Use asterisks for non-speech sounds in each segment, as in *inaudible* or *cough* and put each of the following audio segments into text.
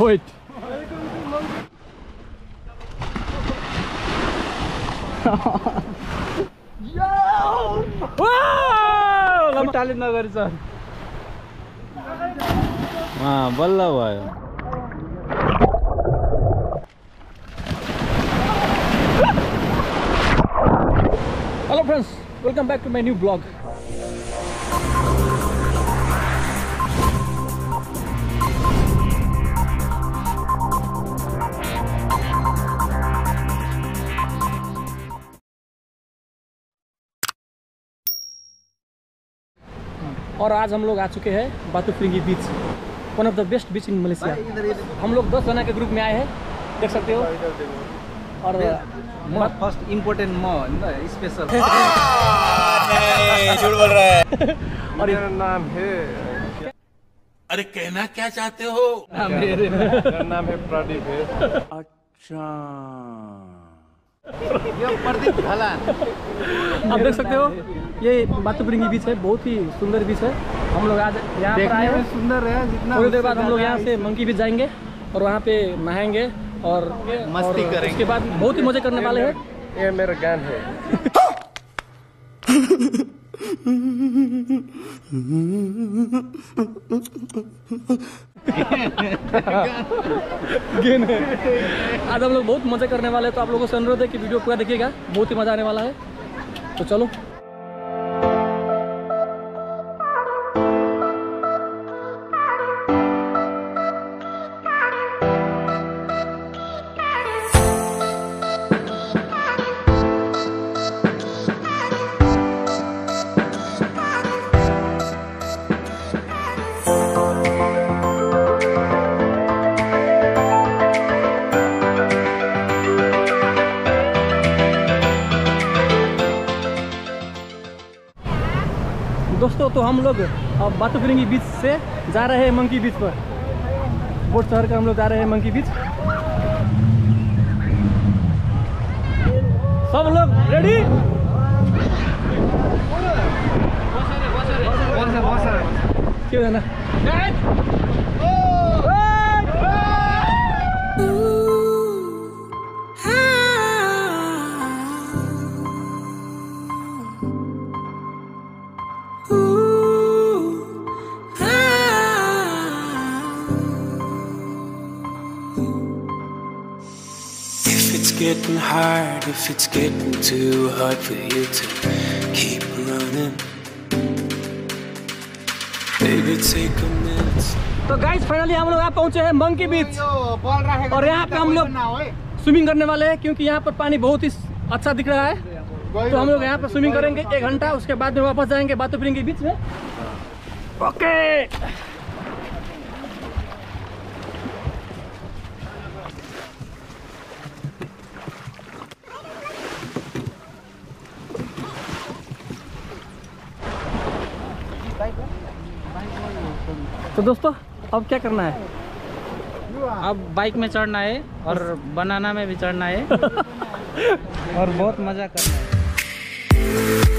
Wait. Wow! टालित नगरी सर बल्ल भयो hello friends welcome back to my new blog और आज हम लोग आ चुके हैं Batu Ferringhi beach. One of the best beach in Malaysia हम लोग दस जना के ग्रुप में आए हैं। देख सकते हो। और फ़र्स्ट इम्पोर्टेंट म झूठ बोल रहा है और मेरा नाम है अरे कहना क्या चाहते हो? मेरा नाम है प्रदीप है। ढलान आप देख सकते हो ये बातुपरिंगी बीच है बहुत ही सुंदर बीच है। हम लोग आज यहाँ पर आए हैं। सुंदर है जितना थोड़ी देर बाद हम लोग यहाँ से मंकी बीच जाएँगे और वहाँ पे नहाएँगे और मस्ती करेंगे। उसके बाद बहुत ही मज़े करने वाले हैं। ये मेरा गान है। *laughs* गेन है। आज हम लोग बहुत मज़ा करने वाले हैं तो आप लोगों से अनुरोध है कि वीडियो पूरा देखिएगा, बहुत ही मज़ा आने वाला है। तो चलो। दोस्तों तो हम लोग अब बातुफिरंगी बीच से जा रहे हैं मंकी बीच पर। बोट शहर का हम लोग जा रहे हैं मंकी बीच। सब लोग रेडी क्यों है ना getting hard, if it's getting too hard for you to keep running, baby, take a minute. तो गाइस फाइनली हम लोग यहाँ पहुँचे हैं मंकी बीच और यहाँ पे हम लोग स्विमिंग करने वाले हैं क्योंकि यहाँ पर पानी बहुत ही अच्छा दिख रहा है। तो हम लोग यहाँ पर स्विमिंग करेंगे एक घंटा उसके बाद में वापस जाएँगे बातों फिरेंगे बीच में। ओके तो दोस्तों अब क्या करना है? अब बाइक में चढ़ना है और बनाना में भी चढ़ना है। *laughs* और बहुत मज़ा करना है।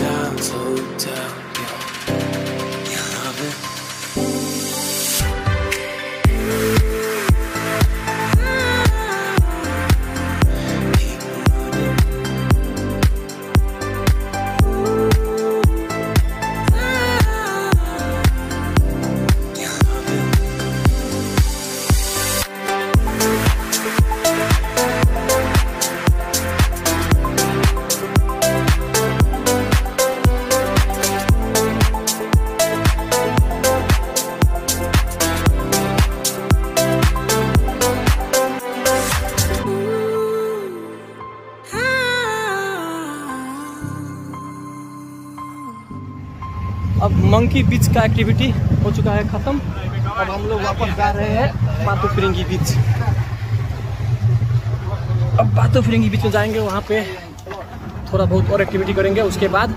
Down, slow down. Yeah. You love it. Monkey Beach का एक्टिविटी हो चुका है ख़त्म। अब हम लोग वापस जा रहे हैं बातो फिरंगी बीच। अब बातो फिरंगी बीच में जाएँगे, वहाँ पे थोड़ा बहुत और एक्टिविटी करेंगे, उसके बाद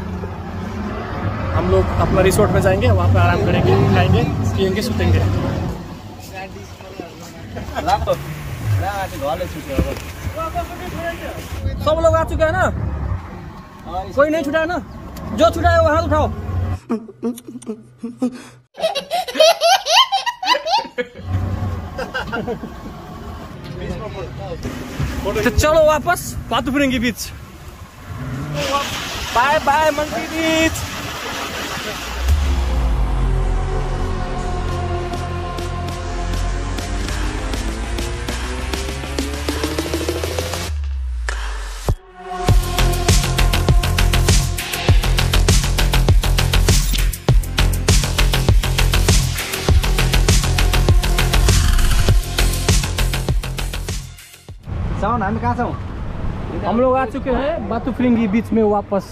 हम लोग अपना रिसोर्ट में जाएँगे, वहाँ पे आराम करेंगे, खाएँगे, पियेंगे, सुतेंगे। सब लोग आ चुके हैं ना? कोई नहीं छुटा है ना? जो छुटा है वो हाथ उठाओ। तो चलो वापस। बातू फिरेंगे beach. Bye bye Monkey Beach हामी कहाँ छौँ? हम लोग आ चुके हैं बातू फिरेंगी बीच में वापस।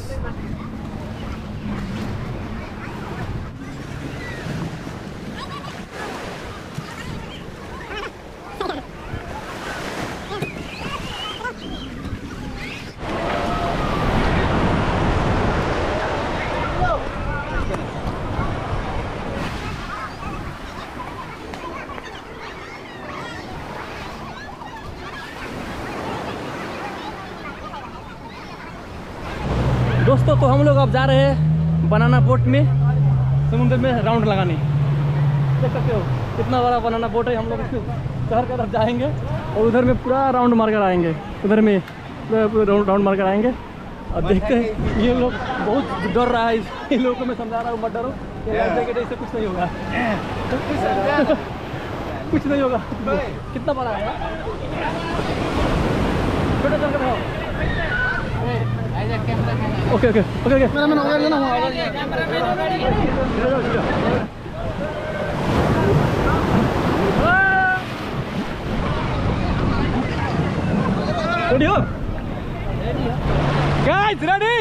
दोस्तों तो हम लोग अब जा रहे हैं बनाना बोट में, समुद्र में राउंड लगाने। देख सकते हो, कितना बड़ा बनाना बोट है हम लोग शहर की तरफ़ जाएँगे और उधर में पूरा राउंड मार कर आएँगे। उधर में राउंड राउंड मार कर आएँगे। और देखते हैं, ये लोग बहुत डर रहा है इन लोगों को मैं समझा रहा हूँ, मत डरो। जैकेट इससे कुछ नहीं होगा। कुछ नहीं होगा। कितना बड़ा है? छोटा चल कर। ओके ओके ओके ओके मेरा मैंने उधर ना रेडी हो गाइस रेडी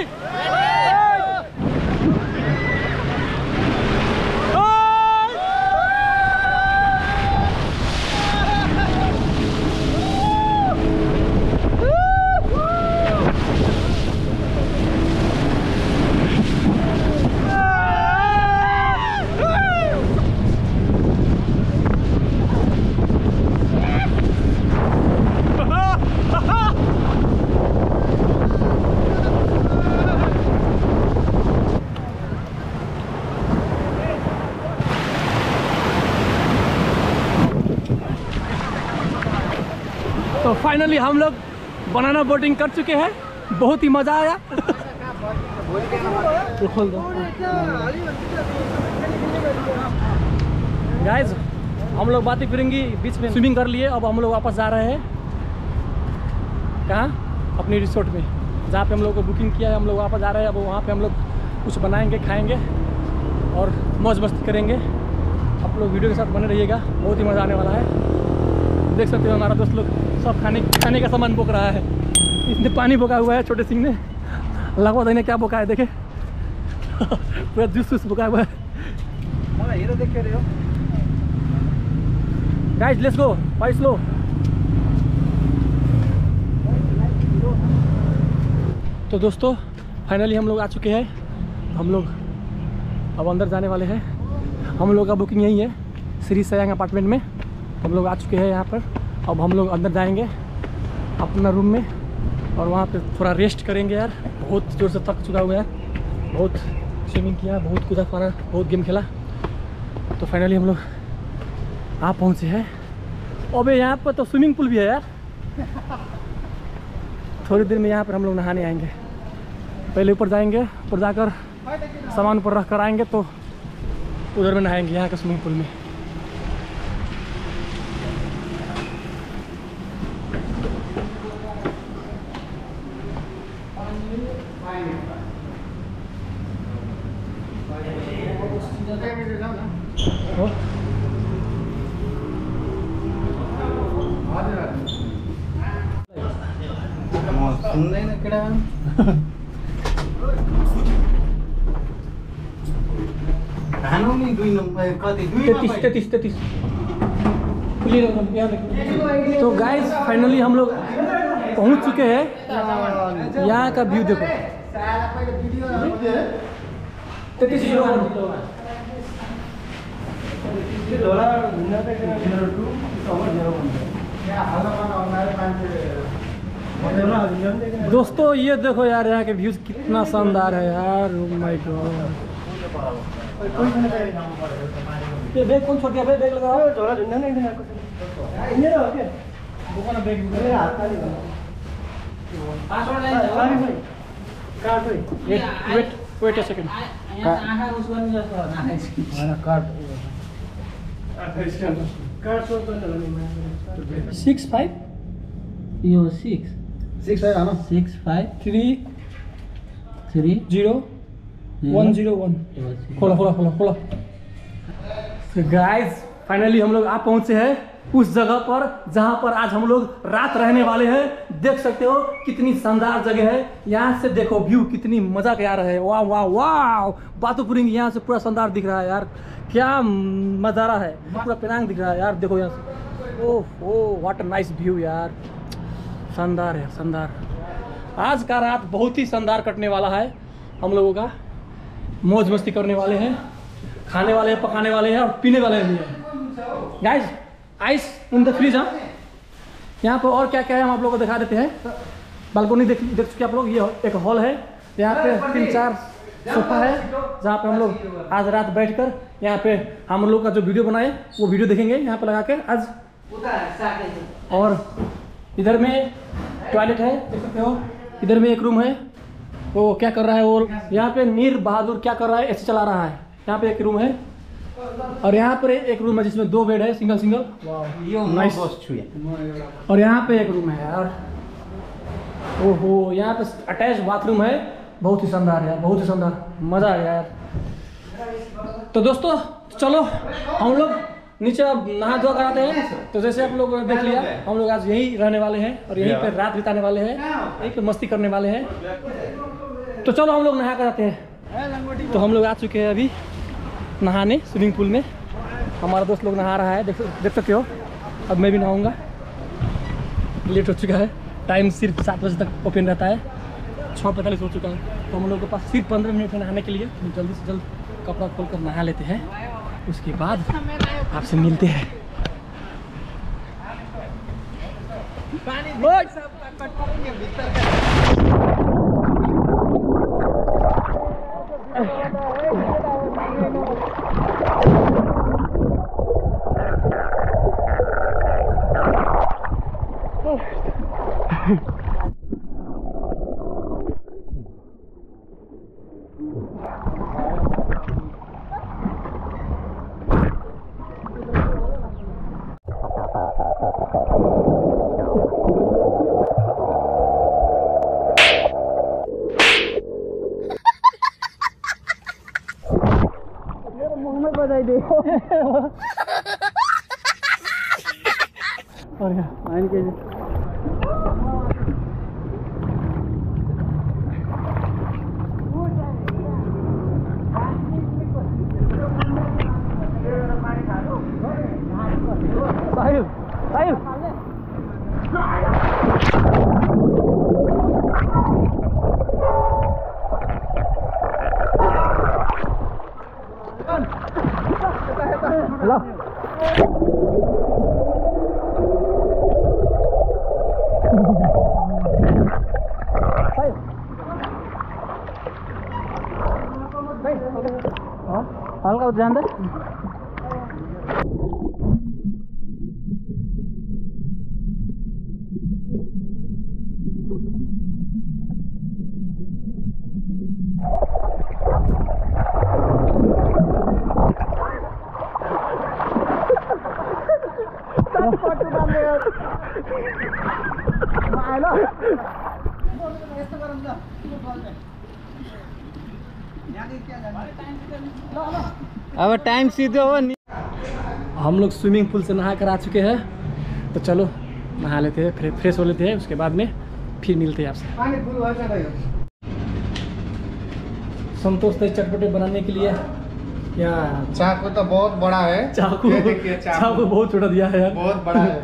तो फाइनली हम लोग बनाना बोटिंग कर चुके हैं। बहुत ही मज़ा आया। गाइस हम लोग बातें करेंगे, बीच में स्विमिंग कर लिए, अब हम लोग वापस जा रहे हैं। कहाँ? अपने रिसोर्ट में। जहाँ पे हम लोग को बुकिंग किया है, हम लोग वापस जा रहे हैं। अब वहाँ पे हम लोग कुछ बनाएँगे, खाएँगे और मौज मस्ती करेंगे। आप लोग वीडियो के साथ बने रहिएगा। बहुत ही मज़ा आने वाला है। देख सकते हो हमारा दोस्त लोग सब खाने खाने का सामान बोक रहा है। इसने पानी बोका हुआ है छोटे सिंह ने। लगभग इन्हें क्या बोका है देखे? *laughs* पूरा जूस वूस बोका हुआ है। हो guys let's go by slow तो दोस्तों फाइनली हम लोग आ चुके हैं। हम लोग अब अंदर जाने वाले हैं। हम लोग का बुकिंग यही है श्री सयांग अपार्टमेंट में। हम लोग आ चुके हैं यहाँ पर। अब हम लोग अंदर जाएँगे अपना रूम में और वहाँ पे थोड़ा रेस्ट करेंगे यार। बहुत ज़ोर से थक चुका हुआ है बहुत स्विमिंग किया, बहुत कूदा फाना बहुत गेम खेला। तो फाइनली हम लोग आ पहुँचे हैं। अबे यहाँ पर तो स्विमिंग पूल भी है यार। थोड़ी देर में यहाँ पर हम लोग नहाने आएँगे। पहले ऊपर जाएँगे, ऊपर जाकर सामान ऊपर रख कर आएँगे तो उधर में नहाएँगे यहाँ के स्विमिंग पूल में हो? तो गाइस फाइनली हम लोग पहुँच चुके हैं यहाँ का व्यू देखो तैतीस। दोस्तों ये देखो यार यहाँ के व्यूज़ कितना शानदार है यार। माय गॉड ये बैग कौन छोड़ दिया? बैग बैग लगाओ। थोड़ा झुंडा नहीं देना कुछ। ये रहो के दुकान बैग मेरे हाथ का नहीं wait wait wait a second six five yo six six है ना six five three three zero one zero one खोला खोला खोला खोला. तो गाइस फाइनली हम लोग आ पहुँचे हैं उस जगह पर जहाँ पर आज हम लोग रात रहने वाले हैं। देख सकते हो कितनी शानदार जगह है। यहाँ से देखो व्यू कितनी मज़ा के आ रहा है। वाह वाह वाह। बातोपुरी यहाँ से पूरा शानदार दिख रहा है यार। क्या मजारा है। पूरा पेनांग दिख रहा है यार। देखो यहाँ से। ओह ओह वाट नाइस व्यू यार। शानदार है शानदार। आज का रात बहुत ही शानदार कटने वाला है। हम लोगों का मौज मस्ती करने वाले हैं खाने वाले हैं पकाने वाले हैं और पीने वाले भी हैं। Guys ice in the fridge हाँ? यहाँ पर और क्या क्या है हम आप लोगों को दिखा देते हैं। बालकोनी देख देख चुके आप लोग ये एक हॉल है। यहाँ पे तीन चार सोफा है जहाँ पे हम लोग आज रात बैठकर यहाँ पे हम लोग का जो वीडियो बनाए वो वीडियो देखेंगे यहाँ पे लगा के आज। और इधर में टॉयलेट है। देख सकते हो इधर में एक रूम है। वो क्या कर रहा है वो? यहाँ पे नीर बहादुर क्या कर रहा है? एसी चला रहा है। यहाँ पे एक रूम है। और यहाँ पर एक रूम है जिसमें दो बेड है सिंगल सिंगल नाइस और यहाँ पे एक रूम है यार। ओहो यहाँ पे अटैच बाथरूम है। बहुत ही शानदार यार बहुत ही शानदार। मज़ा आ गया यार। तो दोस्तों चलो हम लोग नीचे अब नहा धोआ कराते हैं। तो जैसे आप लोग देख लिया हम लोग आज यहीं रहने वाले हैं और यहीं पे रात बिताने वाले हैं यहीं पे मस्ती करने वाले हैं। तो चलो हम लोग नहा कर आते हैं। तो हम लोग आ चुके हैं अभी नहाने स्विमिंग पूल में। हमारा दोस्त लोग नहा रहा है देख देख सकते हो। अब मैं भी नहाऊँगा। लेट हो चुका है। टाइम सिर्फ़ सात बजे तक ओपन रहता है। छः पैंतालीस हो चुका है। तो हम लोग के पास सिर्फ़ पंद्रह मिनट है नहाने के लिए। तो जल्दी से जल्द कपड़ा खोल कर नहा लेते हैं। उसके बाद आपसे मिलते हैं। और маленькая. Sahil! Sahil! टाइम सीधे हो हम लोग स्विमिंग पूल से नहा कर आ चुके हैं। तो चलो नहा लेते हैं फिर फ्रेश हो लेते हैं उसके बाद में फिर मिलते हैं आपसे। संतोष दही चटपटे बनाने के लिए यहाँ चाकू तो बहुत बड़ा है। चाकू चाकू। बहुत छोटा दिया है यार। बहुत बड़ा है।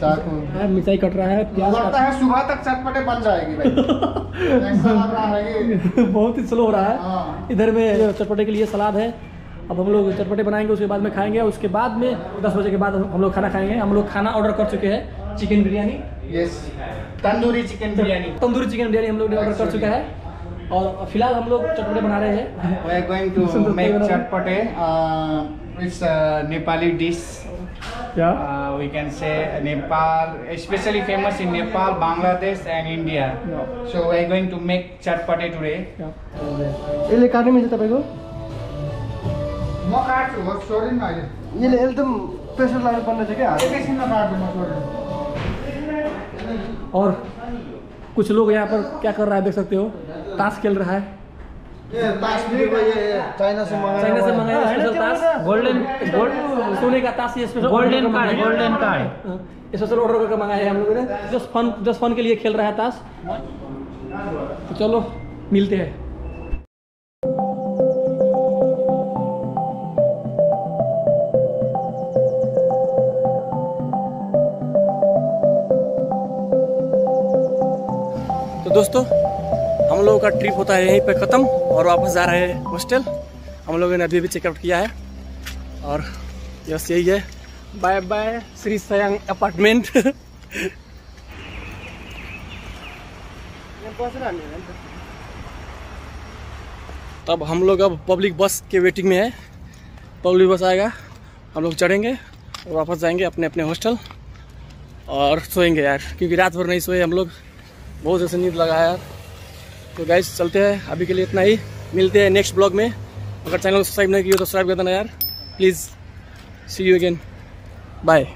चाकू। *laughs* मिर्चाई कट रहा है प्याज लगता है सुबह तक चटपटे बन जाएगी भाई। *laughs* ऐसा लग रहा है बहुत ही स्लो हो रहा है। हाँ। इधर में चटपटे के लिए सलाद है। अब हम लोग चटपटे बनाएँगे उसके बाद में खाएँगे उसके बाद में दस बजे के बाद हम लोग खाना खाएँगे। हम लोग खाना ऑर्डर कर चुके हैं chicken biryani yes tandoori chicken biryani tandoori chicken biryani हम लोग ने ऑर्डर कर चुका है। और फ़िलहाल हम लोग चटपटे बना रहे हैं. *laughs* *laughs* Uh, a Nepali dish. क्या Uh, we can say Nepal, especially famous in Nepal, Bangladesh, and India. So we are going to make chatpate today. यसले काट्नु मिल्छ तपाईँको म काट्छु हो छोडिन अहिले यसले एकदम प्रेसर लाग्नु छ क्या? एकैछिनमा काट्छु म छोडिन और कुछ लोग यहाँ पर क्या कर रहा है देख सकते हो? ताश खेल रहा है। चाइना से चाइना से मंगाया स्पेशल ताश। गोल्डन गोल्ड सोने का ताश ये special golden card golden card special order करके मंगाया है हम लोगों ने। जस्ट फन जस्ट फन के लिए खेल रहा है ताश। तो चलो मिलते हैं। दोस्तों, हम लोगों का ट्रिप होता है यहीं पे ख़त्म और वापस जा रहे हैं हॉस्टल हम लोगों ने अभी भी चेकआउट किया है और बस यही है। Bye bye Sri Sayang apartment तब हम लोग अब पब्लिक बस के वेटिंग में है। पब्लिक बस आएगा, हम लोग चढ़ेंगे और वापस जाएँगे अपने अपने हॉस्टल और सोएँगे यार, क्योंकि रात भर नहीं सोए हम लोग। बहुत जैसे नींद लगा है यार। तो गाइज़ चलते हैं। अभी के लिए इतना ही। मिलते हैं नेक्स्ट ब्लॉग में। अगर चैनल सब्सक्राइब नहीं किया तो सब्सक्राइब कर देना यार। Please see you again bye